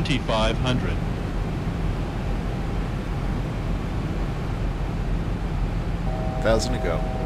2,500. Thousand to go.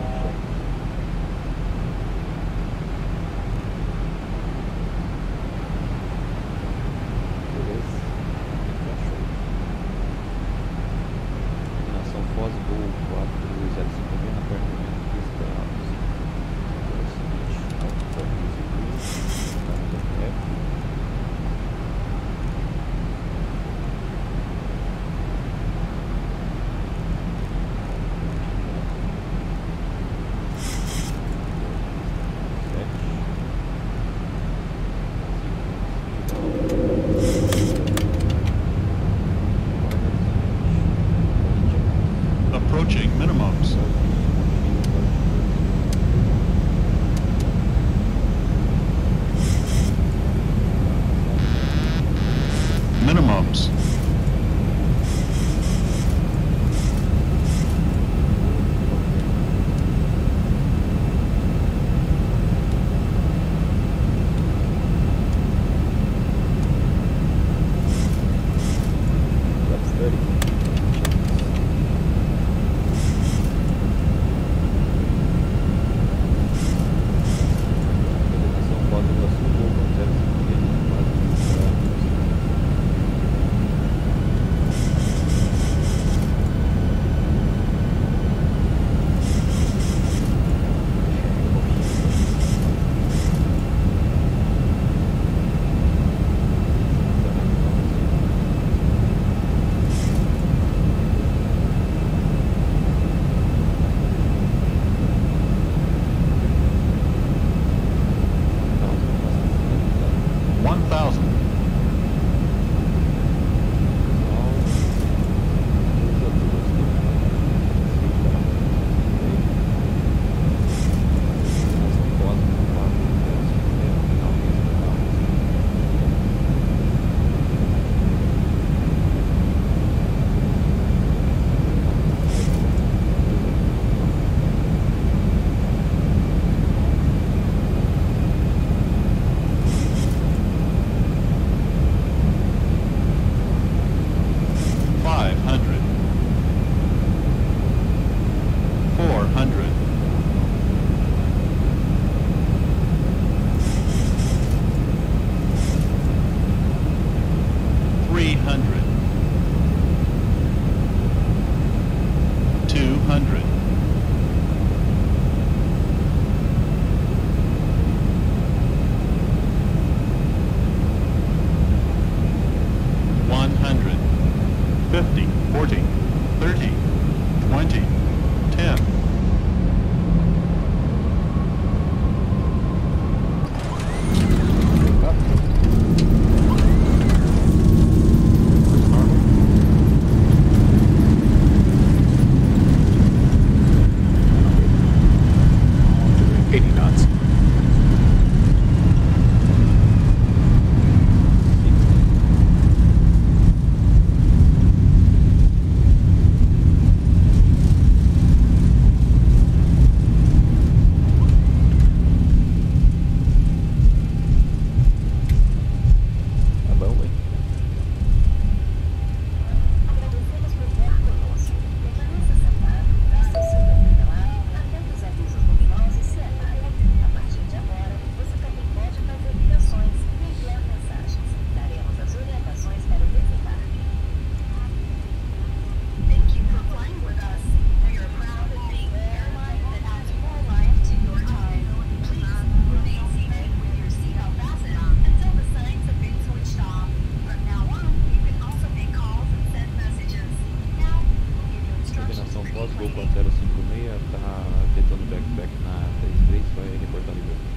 2019. Após gol Pantera 5-6, tá tentando backpack na 3-3, vai reportar o gol.